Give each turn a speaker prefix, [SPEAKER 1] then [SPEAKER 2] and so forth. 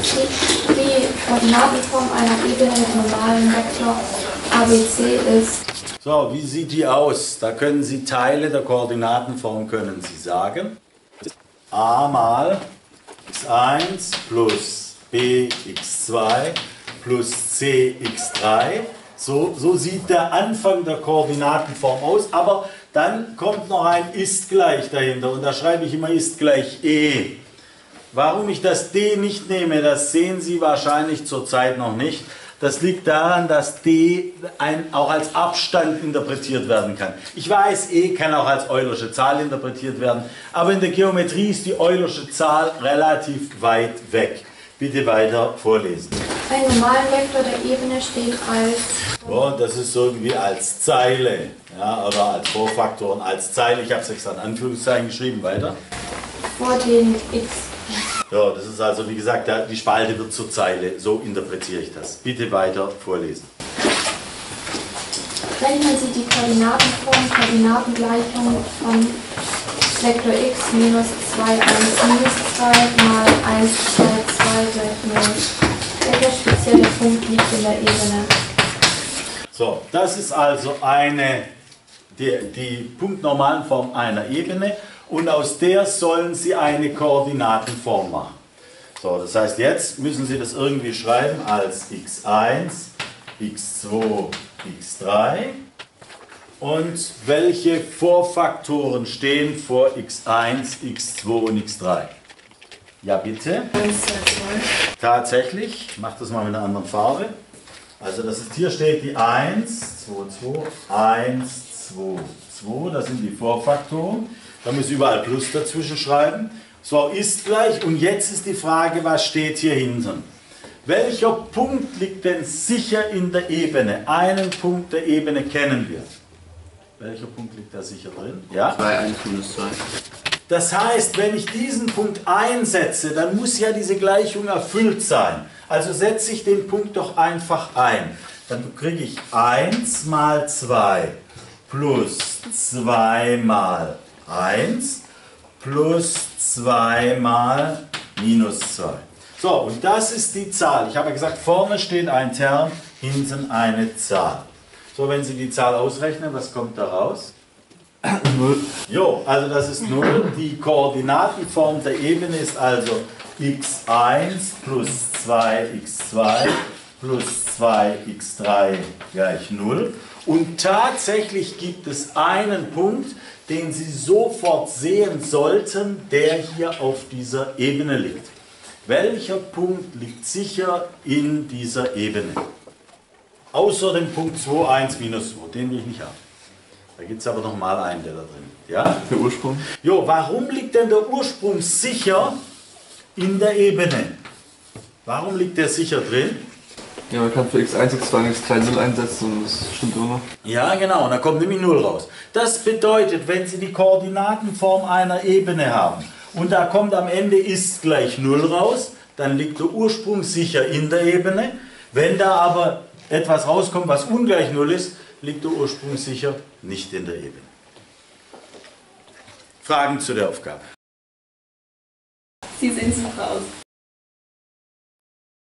[SPEAKER 1] Die, Koordinatenform einer Ebene mit normalen Vektor ABC ist
[SPEAKER 2] So, wie sieht die aus? Da können Sie Teile der Koordinatenform können Sie sagen. a mal x1 plus b x2 plus c x3. So, so sieht der Anfang der Koordinatenform aus, aber dann kommt noch ein ist gleich dahinter und da schreibe ich immer ist gleich e. Warum ich das d nicht nehme, das sehen Sie wahrscheinlich zurzeit noch nicht. Das liegt daran, dass d ein, auch als Abstand interpretiert werden kann. Ich weiß, e kann auch als Eulersche Zahl interpretiert werden, aber in der Geometrie ist die Eulersche Zahl relativ weit weg. Bitte weiter vorlesen.
[SPEAKER 1] ein normalen Vektor der Ebene steht als
[SPEAKER 2] Ja, das ist so irgendwie als Zeile ja, oder als Vorfaktoren, als Zeile. Ich habe es extra in Anführungszeichen geschrieben. Weiter.
[SPEAKER 1] vor den x.
[SPEAKER 2] Ja, das ist also, wie gesagt, die Spalte wird zur Zeile. So interpretiere ich das. Bitte weiter vorlesen.
[SPEAKER 1] Rechnen Sie die Koordinatenform, Koordinatengleichung von Vektor x minus 2, 1, minus 2 mal 1, 2, 2 gleich 0. Welcher spezielle Punkt liegt in der Ebene?
[SPEAKER 2] So, das ist also eine, die, die punktnormalen Form einer Ebene und aus der sollen Sie eine Koordinatenform machen. So, das heißt, jetzt müssen Sie das irgendwie schreiben als x1, x2, x3 und welche Vorfaktoren stehen vor x1, x2 und x3? Ja, bitte.
[SPEAKER 1] 1, 2, 2.
[SPEAKER 2] Tatsächlich, ich mache das mal mit einer anderen Farbe. Also das ist, hier steht die 1, 2, 2, 1, 2, 2, das sind die Vorfaktoren. Da müssen Sie überall Plus dazwischen schreiben. So, ist gleich. Und jetzt ist die Frage, was steht hier hinten? Welcher Punkt liegt denn sicher in der Ebene? Einen Punkt der Ebene kennen wir. Welcher Punkt liegt da sicher drin? Ja?
[SPEAKER 3] 2, 1 minus 2.
[SPEAKER 2] Das heißt, wenn ich diesen Punkt einsetze, dann muss ja diese Gleichung erfüllt sein. Also setze ich den Punkt doch einfach ein. Dann kriege ich 1 mal 2 plus 2 mal 1 plus 2 mal minus 2. So, und das ist die Zahl. Ich habe ja gesagt, vorne steht ein Term, hinten eine Zahl. So, wenn Sie die Zahl ausrechnen, was kommt da raus?
[SPEAKER 3] 0.
[SPEAKER 2] Jo, also das ist 0. Die Koordinatenform der Ebene ist also x1 plus 2x2 plus 2x3 gleich 0. Und tatsächlich gibt es einen Punkt, den Sie sofort sehen sollten, der hier auf dieser Ebene liegt. Welcher Punkt liegt sicher in dieser Ebene? Außer dem Punkt 2, 1 minus 2, den will ich nicht haben. Da gibt es aber noch mal einen, der da drin liegt. Ja?
[SPEAKER 3] Der Ursprung.
[SPEAKER 2] Jo, warum liegt denn der Ursprung sicher in der Ebene? Warum liegt der sicher drin?
[SPEAKER 3] Ja, man kann für x1, x2 und x3 0 einsetzen das stimmt immer.
[SPEAKER 2] Ja, genau, und da kommt nämlich 0 raus. Das bedeutet, wenn Sie die Koordinatenform einer Ebene haben und da kommt am Ende ist gleich 0 raus, dann liegt der Ursprung sicher in der Ebene. Wenn da aber etwas rauskommt, was ungleich 0 ist, liegt der Ursprung sicher nicht in der Ebene. Fragen zu der Aufgabe?